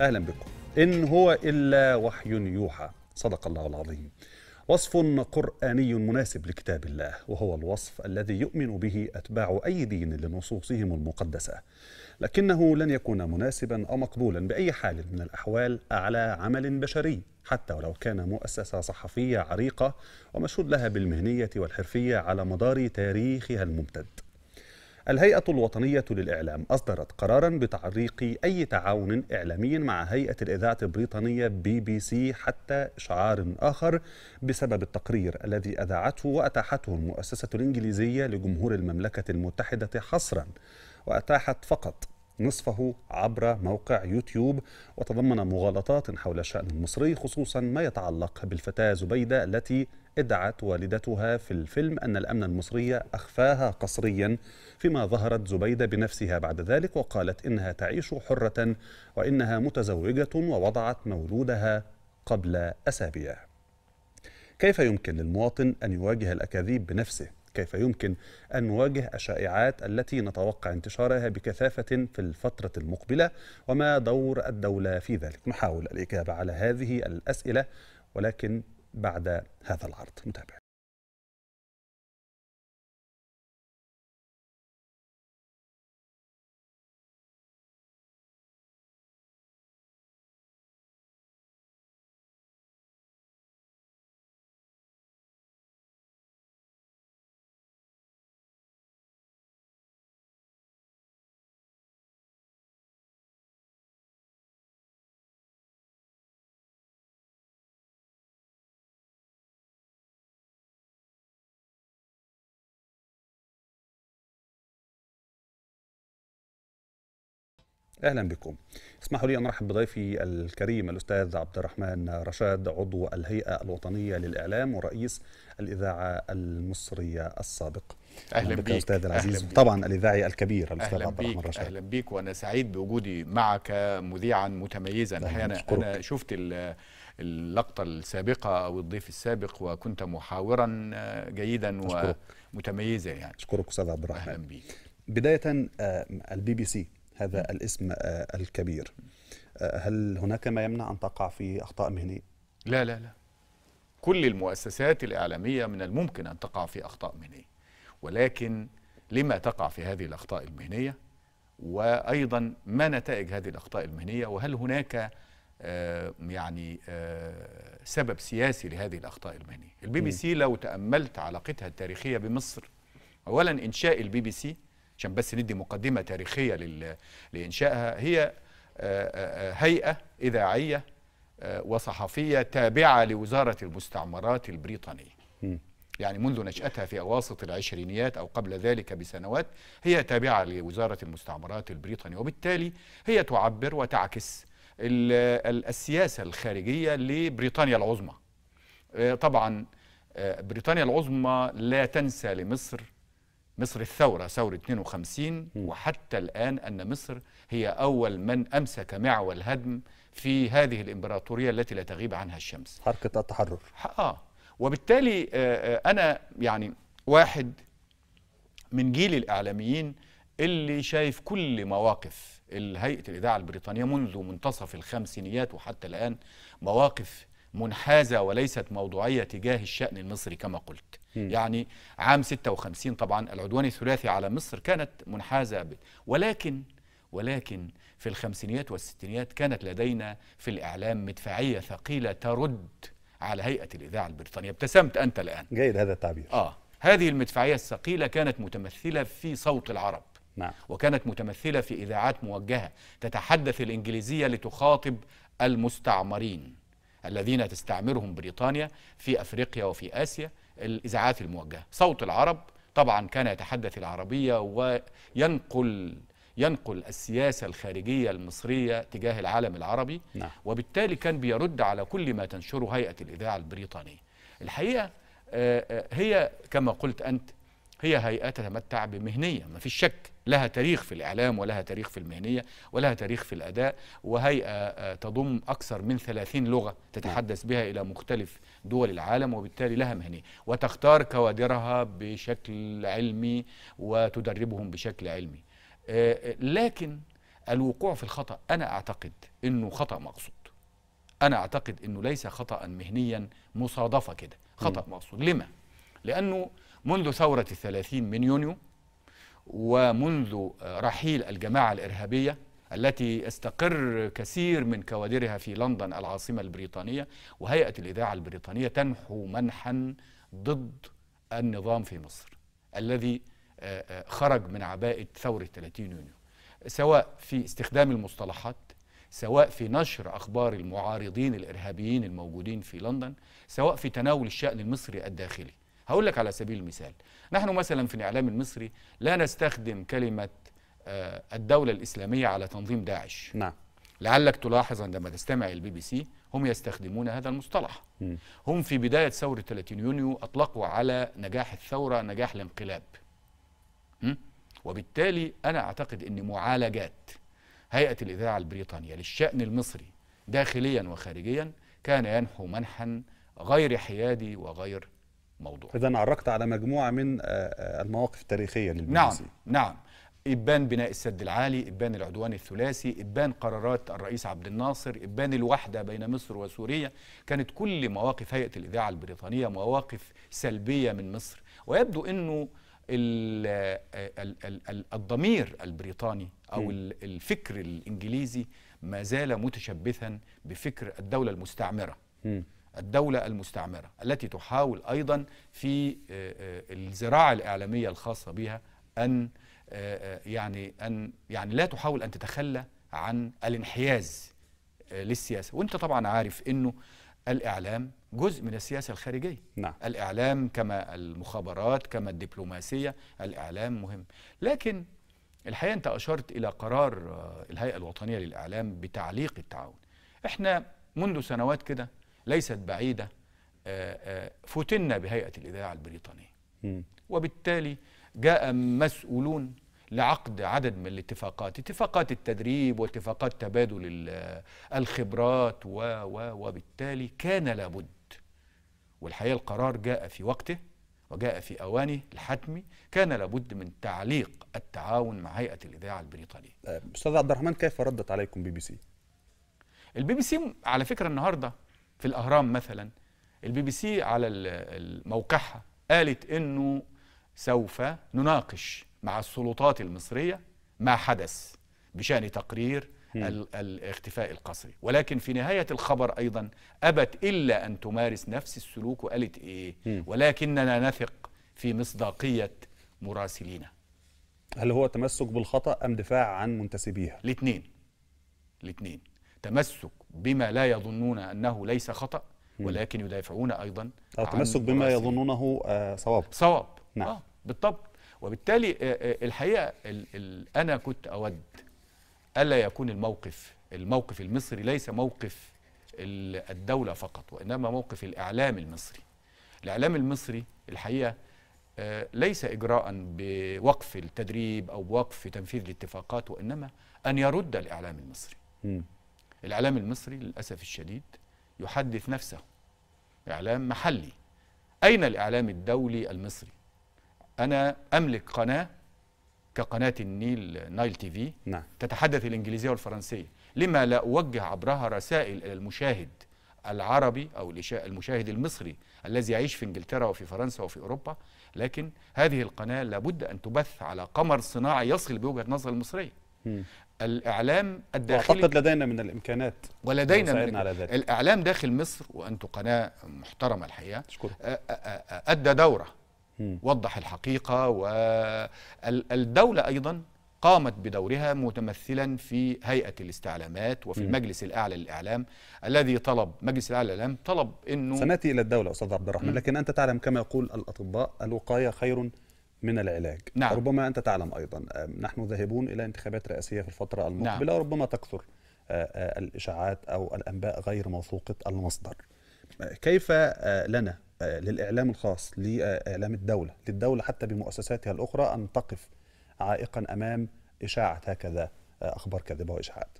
أهلا بكم. إن هو إلا وحي يوحى. صدق الله العظيم. وصف قرآني مناسب لكتاب الله وهو الوصف الذي يؤمن به أتباع أي دين لنصوصهم المقدسة. لكنه لن يكون مناسبا أو مقبولا بأي حال من الأحوال على عمل بشري حتى ولو كان مؤسسة صحفية عريقة ومشهود لها بالمهنية والحرفية على مدار تاريخها الممتد. الهيئة الوطنية للإعلام أصدرت قرارا بتعليق أي تعاون إعلامي مع هيئة الإذاعة البريطانية بي بي سي حتى إشعار آخر بسبب التقرير الذي أذاعته وأتاحته المؤسسة الإنجليزية لجمهور المملكة المتحدة حصرا وأتاحت فقط نصفه عبر موقع يوتيوب. وتضمن مغالطات حول الشأن المصري خصوصا ما يتعلق بالفتاة زبيدة التي ادعت والدتها في الفيلم أن الأمن المصري أخفاها قسريا فيما ظهرت زبيدة بنفسها بعد ذلك وقالت إنها تعيش حرة وإنها متزوجة ووضعت مولودها قبل أسابيع. كيف يمكن للمواطن أن يواجه الأكاذيب بنفسه؟ كيف يمكن أن نواجه الشائعات التي نتوقع انتشارها بكثافة في الفترة المقبلة؟ وما دور الدولة في ذلك؟ نحاول الإجابة على هذه الأسئلة ولكن بعد هذا العرض. نتابع. أهلا بكم. اسمحوا لي أن أرحب بضيفي الكريم الأستاذ عبد الرحمن رشاد عضو الهيئة الوطنية للإعلام ورئيس الإذاعة المصرية السابق. أهلا بك أستاذ العزيز طبعا الإذاعي الكبير الأستاذ أهلا عبد الرحمن رشاد. أهلا بيك وأنا سعيد بوجودي معك مذيعا متميزا أهلاً، أنا أشكرك. أنا شفت ال- اللقطة السابقة أو الضيف السابق وكنت محاورا جيدا أشكرك. ومتميزا يعني أشكرك أستاذ عبد الرحمن. أهلا بيك بداية آه، البي بي سي هذا الاسم آه، الكبير. آه، هل هناك ما يمنع أن تقع في أخطاء مهنية؟ لا لا لا. كل المؤسسات الإعلامية من الممكن أن تقع في أخطاء مهنية. ولكن لما تقع في هذه الأخطاء المهنية؟ وأيضا ما نتائج هذه الأخطاء المهنية؟ وهل هناك آه، يعني آه، سبب سياسي لهذه الأخطاء المهنية؟ البي بي سي لو تأملت علاقتها التاريخية بمصر أولا إنشاء البي بي سي عشان بس ندي مقدمة تاريخية لل- لإنشائها. هي آه، آه، آه، هيئة إذاعية آه، وصحفية تابعة لوزارة المستعمرات البريطانية. مم. يعني منذ نشأتها في أواسط العشرينيات أو قبل ذلك بسنوات هي تابعة لوزارة المستعمرات البريطانية. وبالتالي هي تعبر وتعكس ال- ال- السياسة الخارجية لبريطانيا العظمى. طبعا بريطانيا العظمى لا تنسى لمصر مصر الثورة ثورة 52 وحتى الآن أن مصر هي أول من أمسك معول الهدم في هذه الإمبراطورية التي لا تغيب عنها الشمس. حركة التحرر. آه. وبالتالي آه، آه، أنا يعني واحد من جيل الإعلاميين اللي شايف كل مواقف هيئة الإذاعة البريطانية منذ منتصف الخمسينيات وحتى الآن مواقف منحازة وليست موضوعية تجاه الشأن المصري كما قلت. يعني عام 56 طبعا العدوان الثلاثي على مصر كانت منحازة ب- ولكن ولكن في الخمسينيات والستينيات كانت لدينا في الإعلام مدفعية ثقيلة ترد على هيئة الإذاعة البريطانية. ابتسمت أنت الآن. جيد هذا التعبير. آه. هذه المدفعية الثقيلة كانت متمثلة في صوت العرب. نعم. وكانت متمثلة في إذاعات موجهة تتحدث الإنجليزية لتخاطب المستعمرين. الذين تستعمرهم بريطانيا في أفريقيا وفي آسيا الإذاعات الموجهة صوت العرب طبعا كان يتحدث العربية وينقل ينقل السياسة الخارجية المصرية تجاه العالم العربي. نعم. وبالتالي كان بيرد على كل ما تنشره هيئة الإذاعة البريطانية. الحقيقة آه، آه، هي كما قلت أنت هي هيئة تتمتع بمهنية. ما فيش شك لها تاريخ في الإعلام ولها تاريخ في المهنية ولها تاريخ في الأداء وهيئة آه، تضم أكثر من 30 لغة تتحدث بها إلى مختلف دول العالم وبالتالي لها مهنية. وتختار كوادرها بشكل علمي وتدربهم بشكل علمي. آه، آه، لكن الوقوع في الخطأ أنا أعتقد أنه خطأ مقصود. أنا أعتقد أنه ليس خطأ مهنيا مصادفة كده. خطأ مقصود. لما؟ لأنه منذ ثورة الثلاثين من يونيو ومنذ رحيل الجماعة الإرهابية التي يستقر كثير من كوادرها في لندن العاصمة البريطانية وهيئة الإذاعة البريطانية تنحو منحا ضد النظام في مصر الذي آه، آه، خرج من عباءة ثورة 30 يونيو سواء في استخدام المصطلحات سواء في نشر أخبار المعارضين الإرهابيين الموجودين في لندن سواء في تناول الشأن المصري الداخلي. هقول لك على سبيل المثال. نحن مثلا في الإعلام المصري لا نستخدم كلمة آه، الدولة الإسلامية على تنظيم داعش. نعم. لعلك تلاحظ عندما تستمع البي بي سي هم يستخدمون هذا المصطلح. مم. هم في بداية ثورة 30 يونيو أطلقوا على نجاح الثورة نجاح الانقلاب. م? وبالتالي أنا أعتقد أن معالجات هيئة الإذاعة البريطانية للشأن المصري داخليا وخارجيا كان ينحو منحا غير حيادي وغير موضوعي إذا عرقت على مجموعة من آه، آه، المواقف التاريخية للبي نعم. نعم. إبان بناء السد العالي إبان العدوان الثلاثي إبان قرارات الرئيس عبد الناصر إبان الوحدة بين مصر وسوريا. كانت كل مواقف هيئة الإذاعة البريطانية مواقف سلبية من مصر. ويبدو أنه ال ال ال ال الضمير البريطاني أو الفكر الإنجليزي ما زال متشبثا بفكر الدولة المستعمرة. الدولة المستعمرة التي تحاول أيضا في آه، آه، الزراعة الإعلامية الخاصة بها أن آه، يعني أن يعني لا تحاول أن تتخلى عن الانحياز للسياسة. وأنت طبعا عارف أنه الإعلام جزء من السياسة الخارجية. نعم. الإعلام كما المخابرات كما الدبلوماسية الإعلام مهم. لكن الحقيقة أنت أشرت إلى قرار الهيئة الوطنية للإعلام بتعليق التعاون. إحنا منذ سنوات كده ليست بعيدة آه، آه، فتنا بهيئة الإذاعة البريطانية. وبالتالي جاء مسؤولون لعقد عدد من الاتفاقات اتفاقات التدريب واتفاقات تبادل ال- الخبرات و و وبالتالي كان لابد والحقيقة القرار جاء في وقته وجاء في أوانه الحتمي كان لابد من تعليق التعاون مع هيئة الإذاعة البريطانية آه، أستاذ عبد الرحمن كيف ردت عليكم بي بي سي؟ البي بي سي على فكرة النهاردة في الأهرام مثلا. البي بي سي على موقعها قالت إنه سوف نناقش مع السلطات المصرية ما حدث بشأن تقرير ال- الاختفاء القسري ولكن في نهاية الخبر أيضا أبت إلا أن تمارس نفس السلوك وقالت إيه. مم. ولكننا نثق في مصداقية مراسلينا. هل هو تمسك بالخطأ أم دفاع عن منتسبيها؟ الاثنين. الاثنين. تمسك بما لا يظنون أنه ليس خطأ ولكن يدافعون أيضا أو عن تمسك بما. يظنونه آه، صواب صواب نعم. آه بالطبع وبالتالي آه، آه، الحقيقة ال ال أنا كنت أود ألا يكون الموقف الموقف المصري ليس موقف ال- الدولة فقط وإنما موقف الإعلام المصري الإعلام المصري الحقيقة آه، ليس اجراء بوقف التدريب أو بوقف تنفيذ الاتفاقات وإنما أن يرد الإعلام المصري مم. الإعلام المصري للأسف الشديد يحدث نفسه. إعلام محلي. أين الإعلام الدولي المصري؟ أنا أملك قناة كقناة النيل نايل تي في نعم. تتحدث الإنجليزية والفرنسية. لما لا أوجه عبرها رسائل إلى المشاهد العربي أو المشاهد المصري الذي يعيش في إنجلترا وفي فرنسا وفي أوروبا لكن هذه القناة لابد أن تبث على قمر صناعي يصل بوجهة نظر المصرية. مم. الإعلام الداخلي أعتقد لدينا من الإمكانات ولدينا من على ذلك. الإعلام داخل مصر وأنتم قناة محترمة الحقيقة أشكرك أ- أ- أ- أدى دورة مم. وضح الحقيقة والدولة أيضا قامت بدورها متمثلا في هيئة الاستعلامات وفي مم. المجلس الأعلى للإعلام الذي طلب مجلس الأعلى للإعلام طلب إنه سنأتي إلى الدولة أستاذ عبد الرحمن مم. لكن أنت تعلم كما يقول الأطباء الوقاية خير من العلاج نعم. ربما أنت تعلم أيضا آم، نحن ذاهبون إلى انتخابات رئاسية في الفترة المقبلة نعم. وربما تكثر الإشاعات أو الأنباء غير موثوقة المصدر كيف لنا للإعلام الخاص لإعلام الدولة للدولة حتى بمؤسساتها الأخرى أن تقف عائقا أمام إشاعة هكذا أخبار كاذبه وإشاعات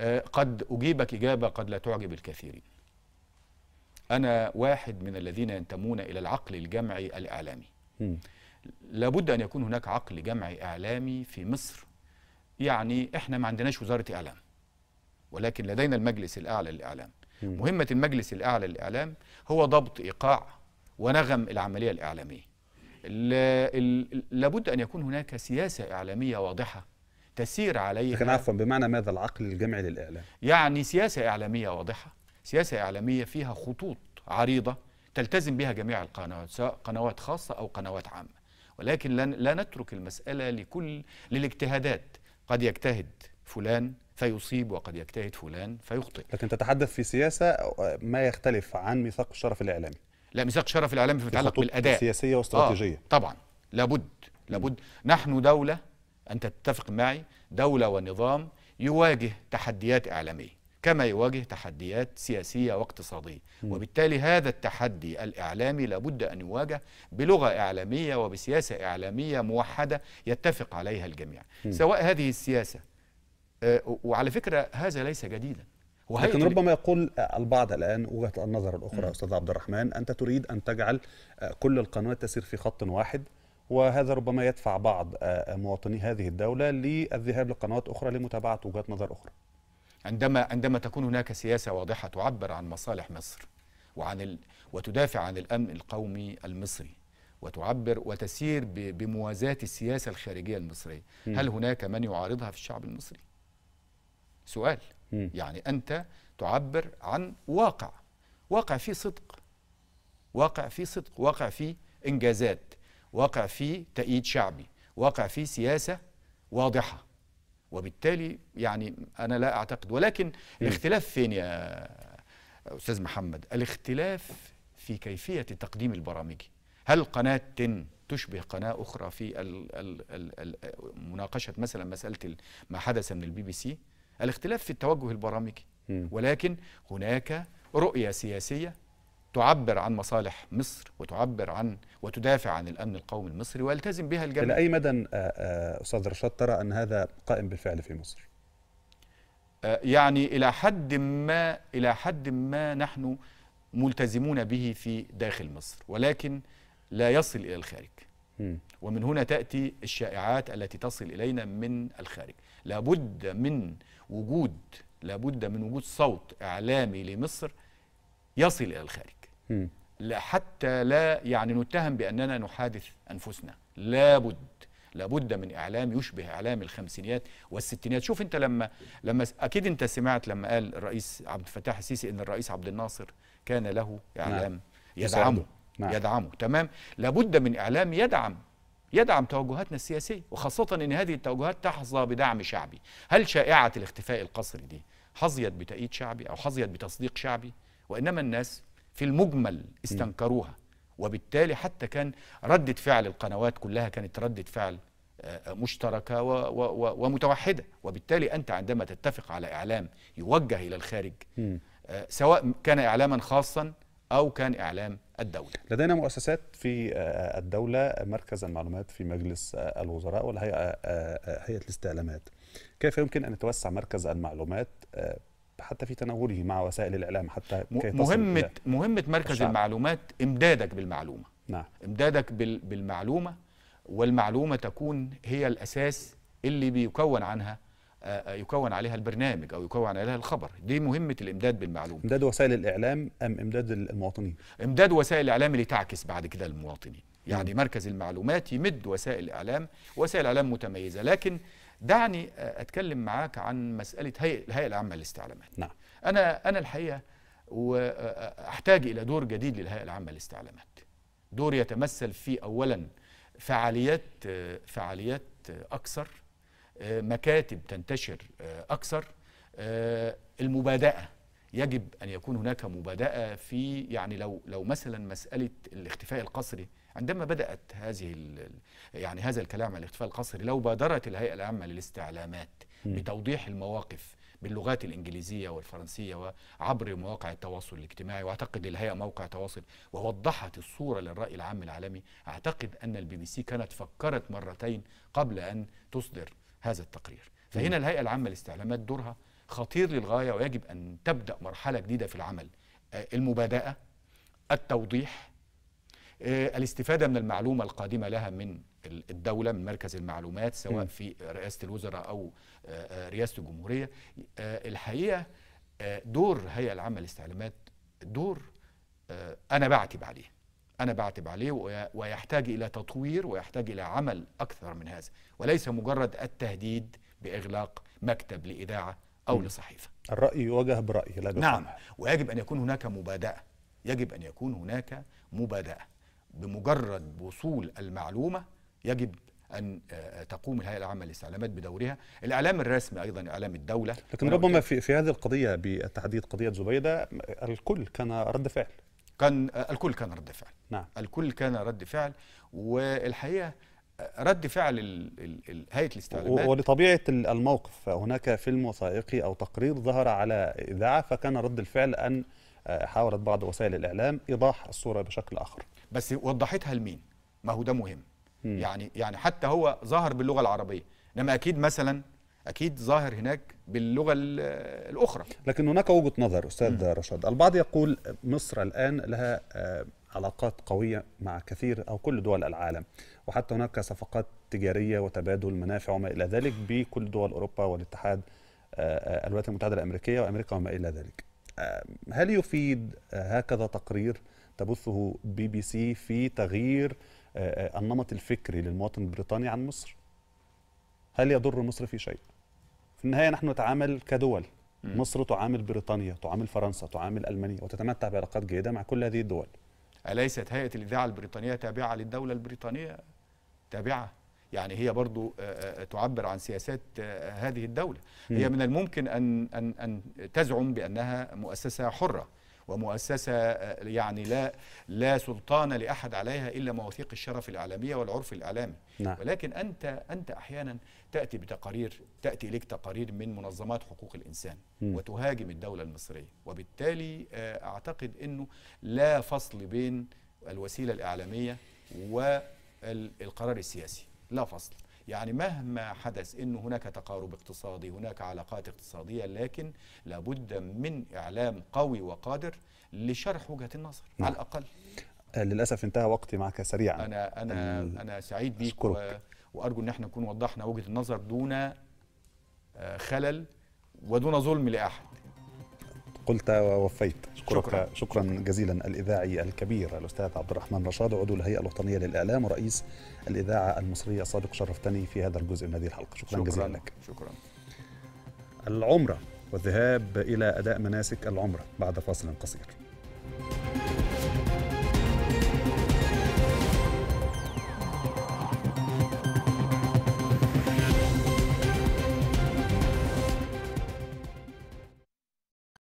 آه، قد أجيبك إجابة قد لا تعجب الكثيرين أنا واحد من الذين ينتمون إلى العقل الجمعي الإعلامي مم. لابد أن يكون هناك عقل جمعي إعلامي في مصر. يعني إحنا ما عندناش وزارة إعلام ولكن لدينا المجلس الأعلى للإعلام. مهمة المجلس الأعلى للإعلام هو ضبط إيقاع ونغم العملية الإعلامية. ال- ال- لابد أن يكون هناك سياسة إعلامية واضحة تسير عليها. لكن عفوا بمعنى ماذا العقل الجمعي للإعلام؟ يعني سياسة إعلامية واضحة سياسة إعلامية فيها خطوط عريضة تلتزم بها جميع القنوات سواء قنوات خاصة أو قنوات عامة. ولكن لا- نترك المسألة لكل للاجتهادات. قد يجتهد فلان فيصيب وقد يجتهد فلان فيخطئ. لكن تتحدث في سياسة آه، ما يختلف عن ميثاق الشرف الإعلامي. لا ميثاق شرف الإعلام فيما يتعلق بالأداء. سياسية واستراتيجية. آه طبعا. لابد لابد. نحن دولة أنت تتفق معي دولة ونظام يواجه تحديات إعلامية. كما يواجه تحديات سياسية واقتصادية. وبالتالي هذا التحدي الإعلامي لابد أن يواجه بلغة إعلامية وبسياسة إعلامية موحدة يتفق عليها الجميع. سواء هذه السياسة آه، وعلى فكرة هذا ليس جديدا. لكن ربما يقول البعض الآن وجهة النظر الأخرى أستاذ عبد الرحمن أنت تريد أن تجعل آه، كل القنوات تسير في خط واحد وهذا ربما يدفع بعض آه، مواطني هذه الدولة للذهاب لقنوات أخرى لمتابعة وجهات نظر أخرى. عندما عندما تكون هناك سياسة واضحة تعبر عن مصالح مصر وعن ال... وتدافع عن الأمن القومي المصري وتعبر وتسير ب... بموازاة السياسة الخارجية المصرية هل هناك من يعارضها في الشعب المصري؟ سؤال مم. يعني أنت تعبر عن واقع واقع فيه صدق واقع فيه صدق واقع فيه إنجازات واقع فيه تأييد شعبي واقع فيه سياسة واضحة وبالتالي يعني أنا لا أعتقد. ولكن الاختلاف فين يا أستاذ محمد؟ الاختلاف في كيفية تقديم البرامج. هل قناة TeN تشبه قناة أخرى في ال ال ال ال مناقشة مثلا مسألة ال- ما حدث من البي بي سي؟ الاختلاف في التوجه البرامجي. ولكن هناك رؤية سياسية تعبر عن مصالح مصر وتعبر عن وتدافع عن الأمن القومي المصري ويلتزم بها الجميع. إلى أي مدى آه، آه، أستاذ رشاد ترى أن هذا قائم بالفعل في مصر؟ آه، يعني إلى حد ما إلى حد ما نحن ملتزمون به في داخل مصر ولكن لا يصل إلى الخارج. ومن هنا تأتي الشائعات التي تصل إلينا من الخارج. لابد من وجود لابد من وجود صوت إعلامي لمصر يصل إلى الخارج. حتى لا يعني نتهم بأننا نحادث أنفسنا. لابد لابد من إعلام يشبه إعلام الخمسينيات والستينات شوف أنت لما لما أكيد أنت سمعت لما قال الرئيس عبد الفتاح السيسي إن الرئيس عبد الناصر كان له إعلام نعم. يدعمه يساعده. نعم. يدعمه. تمام؟ لابد من إعلام يدعم يدعم توجهاتنا السياسية وخاصة إن هذه التوجهات تحظى بدعم شعبي. هل شائعة الاختفاء القسري دي حظيت بتأييد شعبي أو حظيت بتصديق شعبي؟ وإنما الناس في المجمل استنكروها. وبالتالي حتى كان ردة فعل القنوات كلها كانت ردة فعل آه، مشتركة ومتوحدة. وبالتالي أنت عندما تتفق على إعلام يوجه إلى الخارج. آه، سواء كان إعلاما خاصا أو كان إعلام الدولة. لدينا مؤسسات في آه، الدولة مركز المعلومات في مجلس الوزراء والهيئة هيئة الاستعلامات. كيف يمكن أن يتوسع مركز المعلومات حتى في تناوله مع وسائل الإعلام حتى م- كي تصل مهمة إلى- مهمة مركز الشعب. المعلومات إمدادك بالمعلومة. نعم. إمدادك بال- بالمعلومة والمعلومة تكون هي الأساس اللي بيكون عنها آه، آه، يكون عليها البرنامج أو يكون عليها الخبر. دي مهمة الإمداد بالمعلومة. إمداد وسائل الإعلام أم إمداد المواطنين؟ إمداد وسائل الإعلام اللي تعكس بعد كده المواطنين. يعني مركز المعلومات يمد وسائل الإعلام وسائل اعلام متميزة. لكن دعني أتكلم معاك عن مسألة هيئه الهيئة العامة للاستعلامات. نعم. أنا أنا الحقيقة وأحتاج إلى دور جديد للهيئة العامة للاستعلامات. دور يتمثل في اولا فعاليات فعاليات أكثر مكاتب تنتشر أكثر المبادئه يجب أن يكون هناك مبادئه في يعني لو لو مثلا مسألة الاختفاء القسري عندما بدأت هذه يعني هذا الكلام عن الاختفاء القسري لو بادرت الهيئة العامة للاستعلامات بتوضيح المواقف باللغات الإنجليزية والفرنسية وعبر مواقع التواصل الاجتماعي وأعتقد للهيئة موقع تواصل ووضحت الصورة للرأي العام العالمي أعتقد أن البي بي سي كانت فكرت مرتين قبل أن تصدر هذا التقرير. فهنا الهيئة العامة للاستعلامات دورها خطير للغاية ويجب أن تبدأ مرحلة جديدة في العمل. آه، المبادأة التوضيح الاستفادة من المعلومة القادمة لها من ال- الدولة من مركز المعلومات سواء. في رئاسة الوزراء أو آه، آه، رئاسة الجمهورية آه، الحقيقة آه، دور الهيئة العامة للاستعلامات دور آه، أنا بعتب عليه أنا بعتب عليه وي- ويحتاج إلى تطوير ويحتاج إلى عمل أكثر من هذا وليس مجرد التهديد بإغلاق مكتب لإذاعة أو. لصحيفة الرأي يواجه برأي لا نعم. ويجب أن يكون هناك مبادئة يجب أن يكون هناك مبادئة بمجرد وصول المعلومة يجب أن آه، تقوم الهيئة العامة للاستعلامات بدورها. الإعلام الرسمي أيضا إعلام الدولة. لكن ربما في في هذه القضية بالتحديد قضية زبيدة الكل كان رد فعل. كان آه، الكل كان رد فعل. نعم. الكل كان رد فعل والحقيقة آه، رد فعل هيئة الاستعلامات و- ولطبيعة ال- الموقف هناك فيلم وثائقي أو تقرير ظهر على إذاعة فكان رد الفعل أن آه، حاولت بعض وسائل الإعلام إيضاح الصورة بشكل آخر. بس وضحتها لمين؟ ما هو ده مهم. مم. يعني يعني حتى هو ظهر باللغة العربية. إنما أكيد مثلا أكيد ظاهر هناك باللغة ال- الأخرى. لكن هناك وجهة نظر أستاذ رشاد. البعض يقول مصر الآن لها آه، علاقات قوية مع كثير أو كل دول العالم. وحتى هناك صفقات تجارية وتبادل منافع وما إلى ذلك بكل دول أوروبا والاتحاد آه، آه، الولايات المتحدة الأمريكية وأمريكا وما إلى ذلك. هل يفيد هكذا تقرير تبثه بي بي سي في تغيير آه، آه، النمط الفكري للمواطن البريطاني عن مصر؟ هل يضر مصر في شيء؟ في النهاية نحن نتعامل كدول. مم. مصر تعامل بريطانيا تعامل فرنسا تعامل ألمانيا وتتمتع بعلاقات جيدة مع كل هذه الدول. أليست هيئة الإذاعة البريطانية تابعة للدولة البريطانية؟ تابعة. يعني هي برضو آه، آه، تعبر عن سياسات آه، هذه الدولة. هي. من الممكن أن أن أن تزعم بأنها مؤسسة حرة ومؤسسة آه، يعني لا لا سلطان لأحد عليها إلا مواثيق الشرف الاعلاميه والعرف الإعلامي. نعم. ولكن أنت أنت أحيانا تأتي بتقارير تأتي إليك تقارير من منظمات حقوق الإنسان مم. وتهاجم الدولة المصرية. وبالتالي أعتقد إنه لا فصل بين الوسيلة الإعلامية والقرار السياسي. لا فصل يعني مهما حدث انه هناك تقارب اقتصادي هناك علاقات اقتصادية لكن لابد من إعلام قوي وقادر لشرح وجهة النظر نعم. على الأقل آه، للأسف انتهى وقتي معك سريعا أنا أنا ال- أنا سعيد بيك. و... وأرجو إن إحنا نكون وضحنا وجهة النظر دون آه، خلل ودون ظلم لأحد قلت ووفيت. شكراً. شكرا جزيلا الإذاعي الكبير الأستاذ عبد الرحمن رشاد عضو الهيئة الوطنية للإعلام ورئيس الإذاعة المصرية السابق شرفتني في هذا الجزء من هذه الحلقة. شكرا, جزيلا لك. شكرا. العمرة والذهاب إلى أداء مناسك العمرة بعد فاصل قصير.